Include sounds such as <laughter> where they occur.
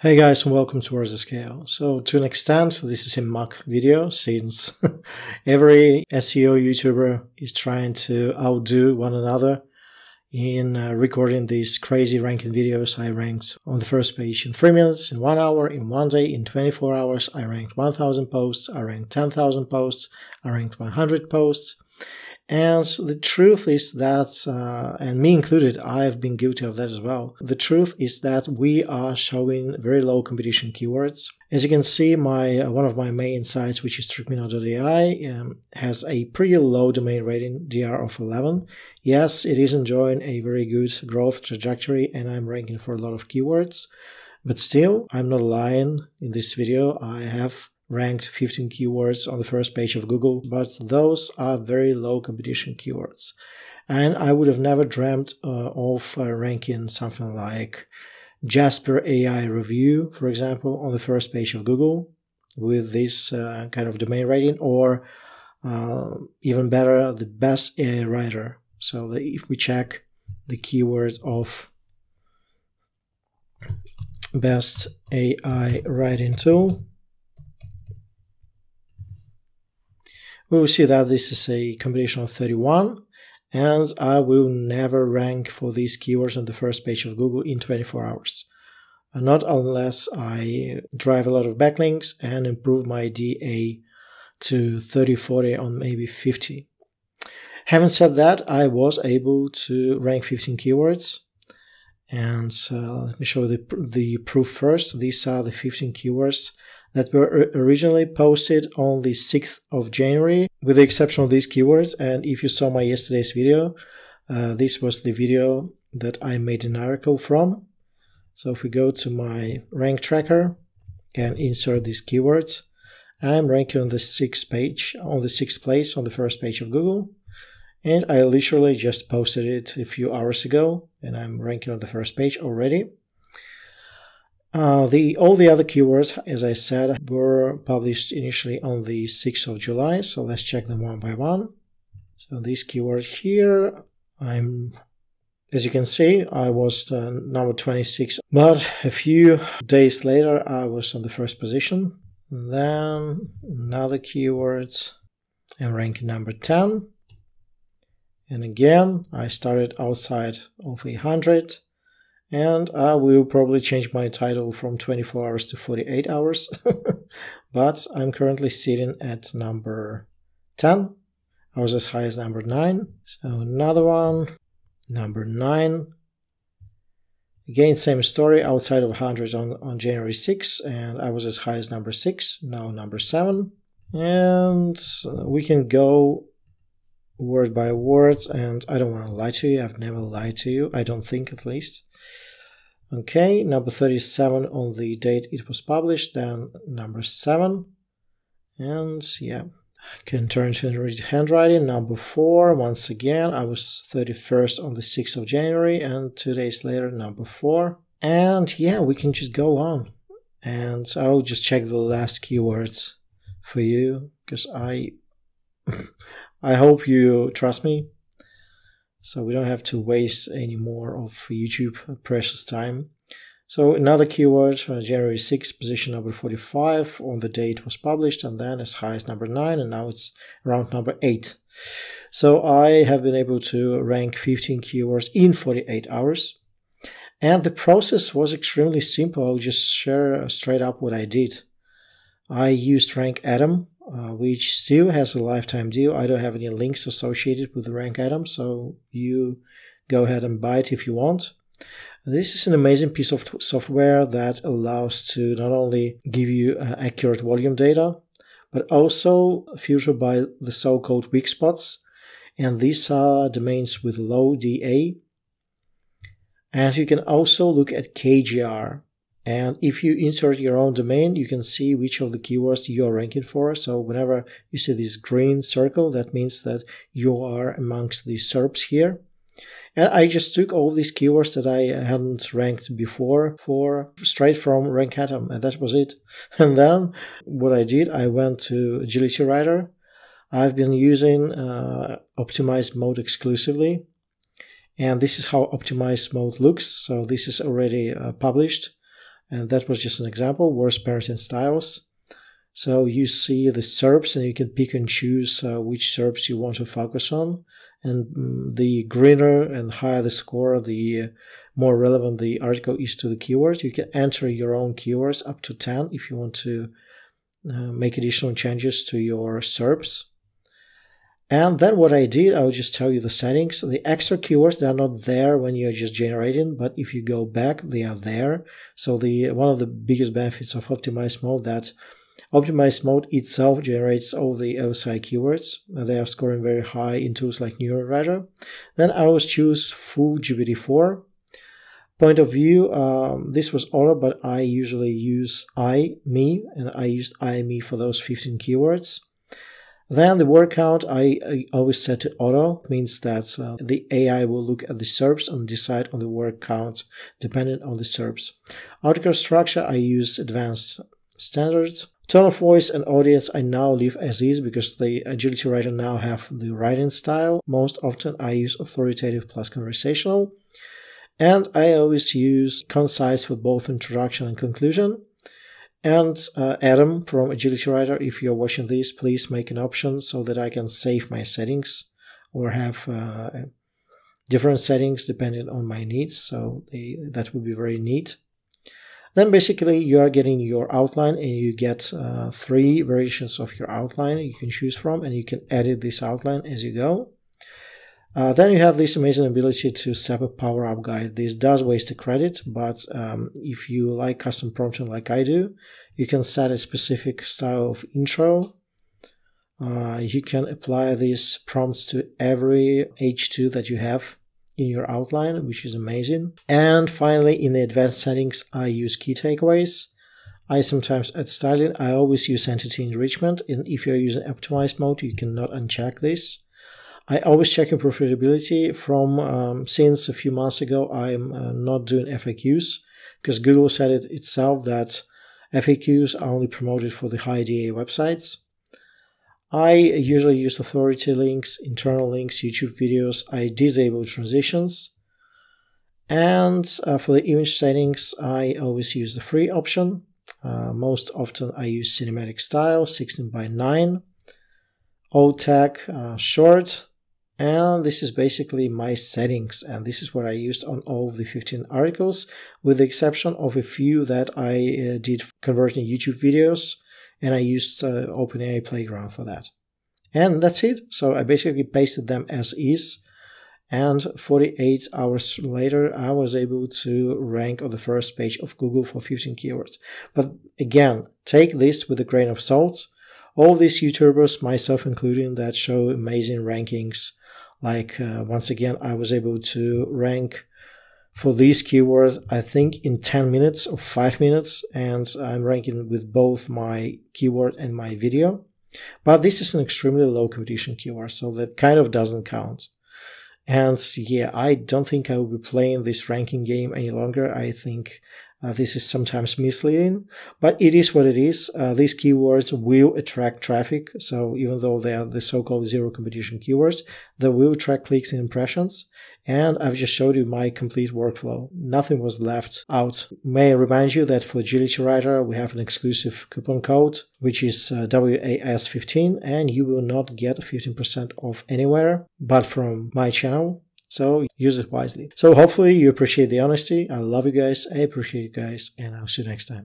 Hey guys and welcome to Words at Scale. So to an extent this is a mock video since <laughs> every SEO YouTuber is trying to outdo one another in uh, recording these crazy ranking videos. I ranked on the first page in 3 minutes, in 1 hour, in 1 day, in 24 hours. I ranked 1000 posts, I ranked 10,000 posts, I ranked 100 posts. And the truth is that, uh, and me included, I've been guilty of that as well. The truth is that we are showing very low competition keywords. As you can see, my uh, one of my main sites, which is Tricmino.ai, um, has a pretty low domain rating, DR of 11. Yes, it is enjoying a very good growth trajectory, and I'm ranking for a lot of keywords. But still, I'm not lying in this video. I have ranked 15 keywords on the first page of Google, but those are very low competition keywords. And I would have never dreamt uh, of uh, ranking something like Jasper AI Review, for example, on the first page of Google with this uh, kind of domain rating, or uh, even better, the best AI writer. So if we check the keywords of best AI writing tool, we will see that this is a combination of 31 and I will never rank for these keywords on the first page of Google in 24 hours. Not unless I drive a lot of backlinks and improve my DA to 30, 40, or maybe 50. Having said that, I was able to rank 15 keywords. And uh, let me show the, the proof first. These are the 15 keywords that were originally posted on the 6th of January, with the exception of these keywords. And if you saw my yesterday's video, uh, this was the video that I made an article from. So if we go to my rank tracker and insert these keywords, I'm ranking on the sixth page, on the sixth place on the first page of Google. And I literally just posted it a few hours ago, and I'm ranking on the first page already. Uh, the all the other keywords, as I said, were published initially on the 6th of July. So let's check them one by one. So this keyword here, I'm, as you can see, I was uh, number 26, but a few days later, I was on the first position. Then another keywords, and ranking number 10. And again, I started outside of a 100 and I will probably change my title from 24 hours to 48 hours. <laughs> but I'm currently sitting at number 10. I was as high as number 9. So another one, number 9. Again, same story, outside of 100 on, on January 6, and I was as high as number 6, now number 7. And we can go word by word, and I don't want to lie to you, I've never lied to you, I don't think at least. Okay, number 37 on the date it was published, then number 7. And yeah, can turn to read handwriting. Number 4, once again, I was 31st on the 6th of January, and two days later, number 4. And yeah, we can just go on. And I'll just check the last keywords for you, because I, <laughs> I hope you trust me so we don't have to waste any more of YouTube precious time. So another keyword, uh, January 6, position number 45 on the date was published, and then as high as number 9, and now it's around number 8. So I have been able to rank 15 keywords in 48 hours. And the process was extremely simple. I'll just share straight up what I did. I used Rank Atom uh, which still has a lifetime deal. I don't have any links associated with the Rank Atom, so you go ahead and buy it if you want. This is an amazing piece of software that allows to not only give you uh, accurate volume data, but also filter by the so-called weak spots. And these are domains with low DA. And you can also look at KGR, and if you insert your own domain, you can see which of the keywords you are ranking for. So whenever you see this green circle, that means that you are amongst the SERPs here. And I just took all these keywords that I hadn't ranked before for straight from Rank Atom, and that was it. <laughs> And then what I did, I went to Agility Writer. I've been using uh, optimized mode exclusively, and this is how optimized mode looks. So this is already uh, published And that was just an example, worst parenting styles. So you see the SERPs and you can pick and choose uh, which SERPs you want to focus on. And mm, the greener and higher the score, the more relevant the article is to the keywords. You can enter your own keywords up to 10 if you want to uh, make additional changes to your SERPs. And then what I did, I'll just tell you the settings. The extra keywords, they're not there when you're just generating, but if you go back, they are there. So the one of the biggest benefits of optimized mode that optimized mode itself generates all the LSI keywords. They are scoring very high in tools like NeuronWriter. Then I always choose full GPT-4. Point of view, um, this was auto, but I usually use I, me, and I used I, me for those 15 keywords. Then the word count I, I always set to auto, means that uh, the AI will look at the SERPs and decide on the word count depending on the SERPs. Article structure I use advanced standards. Tone of voice and audience I now leave as is because the agility writer now have the writing style. Most often I use authoritative plus conversational. And I always use concise for both introduction and conclusion. And uh, Adam from Agility Writer, if you're watching this, please make an option so that I can save my settings or have uh, different settings depending on my needs. So they, that would be very neat. Then basically you are getting your outline and you get uh, three variations of your outline you can choose from and you can edit this outline as you go. Uh, then you have this amazing ability to set a power up guide. This does waste a credit, but um, if you like custom prompting like I do, you can set a specific style of intro. Uh, you can apply these prompts to every H2 that you have in your outline, which is amazing. And finally, in the advanced settings, I use key takeaways. I sometimes add styling. I always use entity enrichment. And if you're using optimized mode, you cannot uncheck this. I always check in profitability from um, since a few months ago. I'm uh, not doing FAQs because Google said it itself that FAQs are only promoted for the high DA websites. I usually use authority links, internal links, YouTube videos. I disable transitions. And uh, for the image settings, I always use the free option. Uh, most often I use cinematic style, 16 by 9. Alt tag uh, short, and this is basically my settings and this is what I used on all of the 15 articles with the exception of a few that I uh, did conversion YouTube videos and I used uh, OpenAI Playground for that. And that's it. So I basically pasted them as is and 48 hours later I was able to rank on the first page of Google for 15 keywords. But again, take this with a grain of salt. All these YouTubers, myself including, that show amazing rankings like uh, once again, I was able to rank for these keywords, I think in 10 minutes or 5 minutes, and I'm ranking with both my keyword and my video. But this is an extremely low competition keyword, so that kind of doesn't count. And yeah, I don't think I will be playing this ranking game any longer. I think uh, this is sometimes misleading, but it is what it is. Uh, these keywords will attract traffic. So even though they are the so-called zero competition keywords, they will attract clicks and impressions. And I've just showed you my complete workflow. Nothing was left out. May I remind you that for Agility Writer, we have an exclusive coupon code, which is uh, WAS15, and you will not get 15% off anywhere but from my channel so use it wisely. So hopefully you appreciate the honesty. I love you guys. I appreciate you guys. And I'll see you next time.